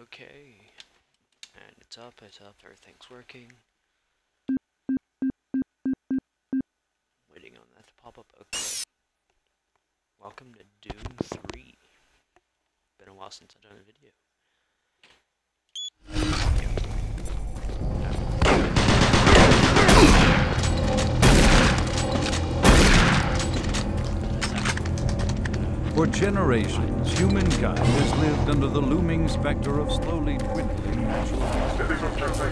Okay. And it's up, it's up, everything's working. Waiting on that to pop up. Okay. Welcome to Doom 3. Been a while since I've done a video. For generations, humankind has lived under the looming specter of slowly dwindling natural resources.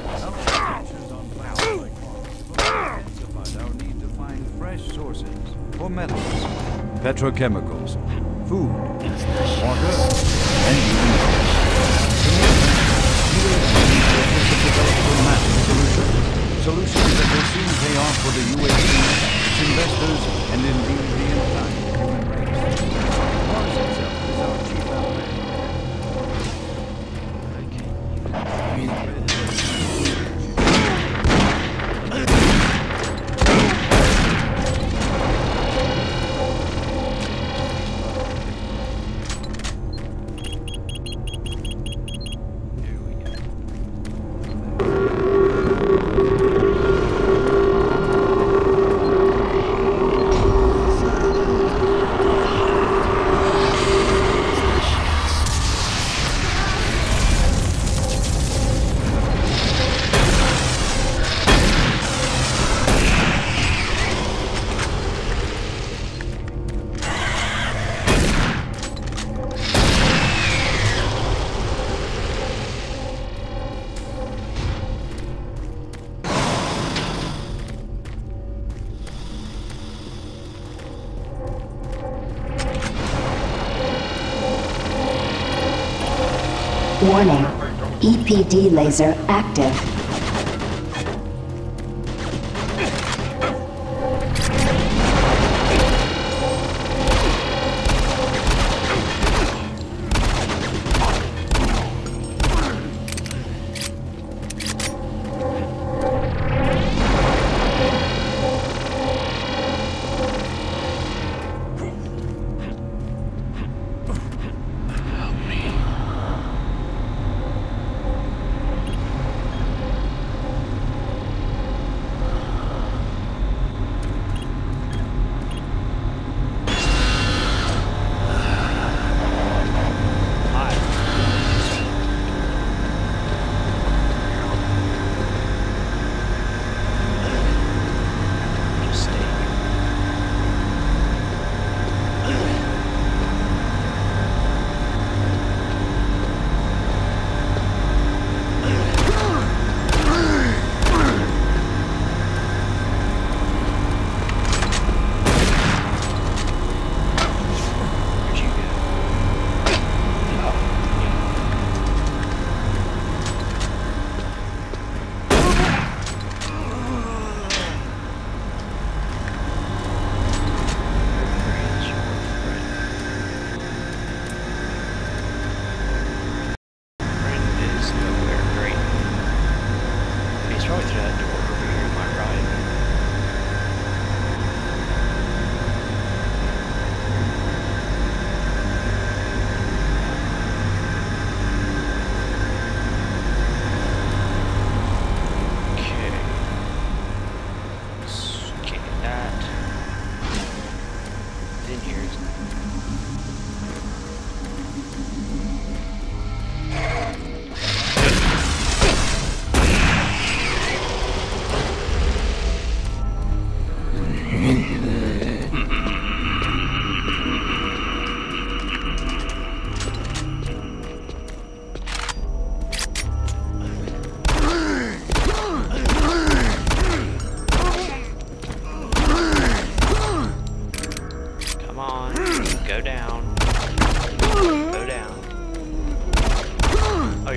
our need to find fresh sources for metals, petrochemicals, food, water, and even. Solutions that will soon pay off for the its investors, and indeed the Warning. EPD laser active. gender.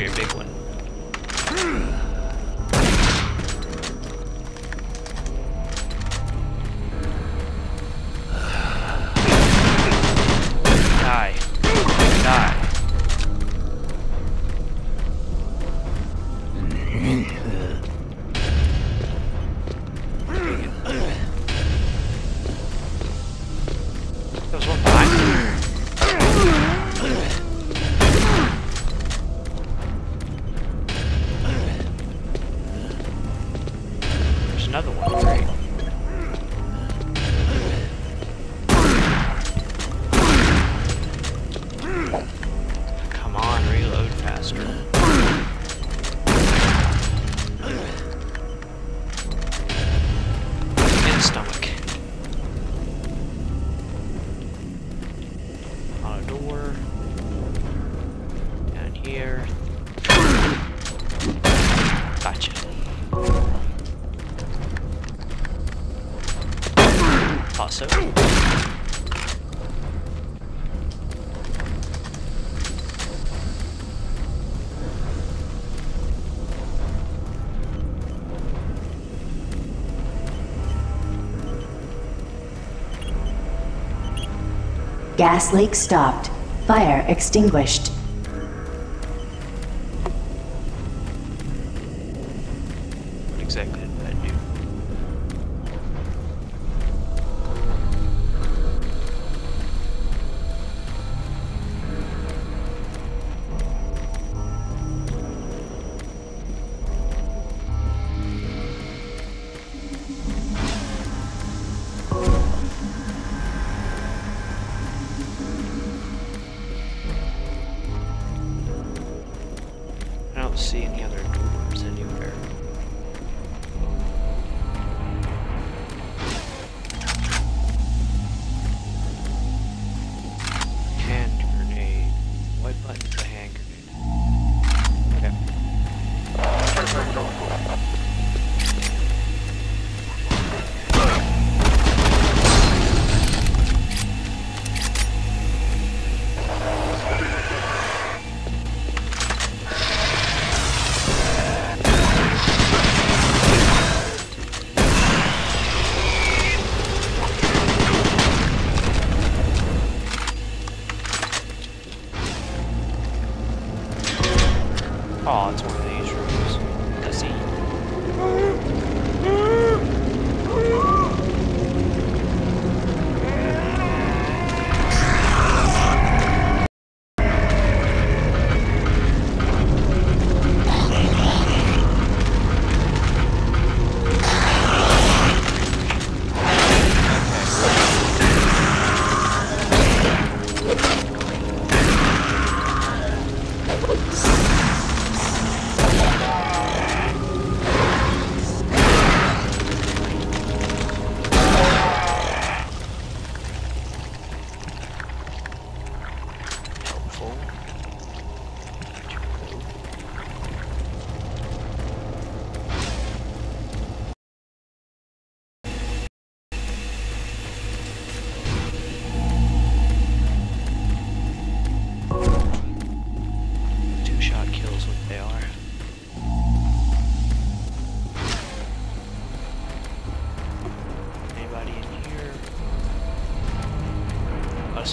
your big one. Gas leak stopped. Fire extinguished.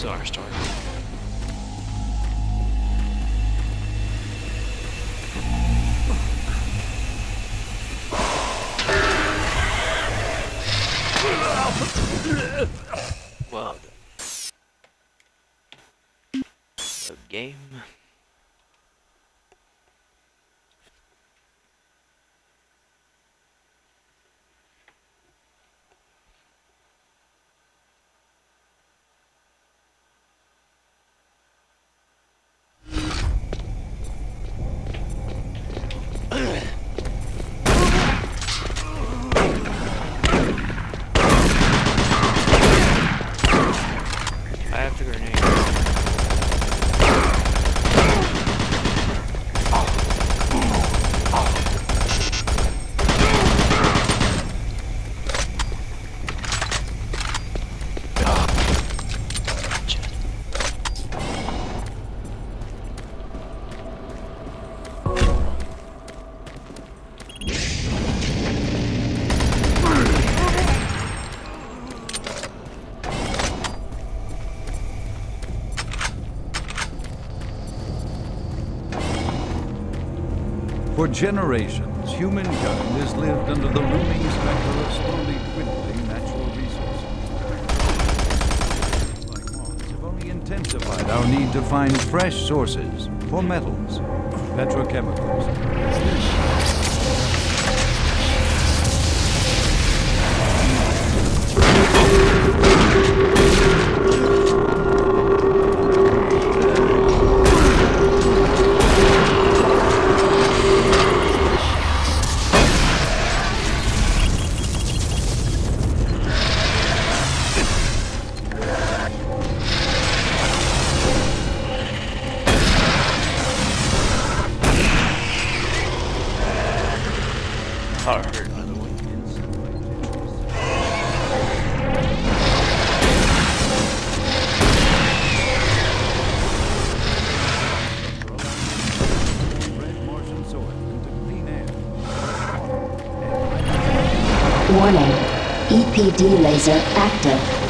Our store. Well done. Load generations, humankind has lived under the looming specter of slowly dwindling natural resources. Like moths have only intensified our need to find fresh sources for metals, petrochemicals, Warning. EPD laser active.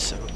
so